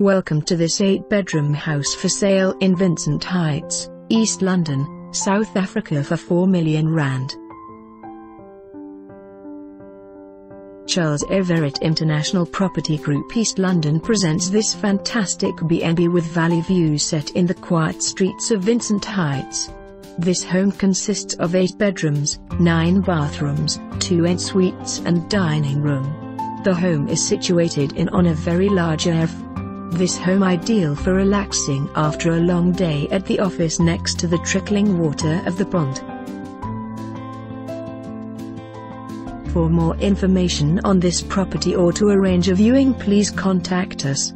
Welcome to this 8-bedroom house for sale in Vincent Heights, East London, South Africa for 4 million rand. Charles Everitt International Property Group East London presents this fantastic B&B with valley view set in the quiet streets of Vincent Heights. This home consists of 8 bedrooms, 9 bathrooms, 2 en-suites and dining room. The home is situated in on a very large area. This home ideal for relaxing after a long day at the office next to the trickling water of the pond. For more information on this property or to arrange a viewing please contact us.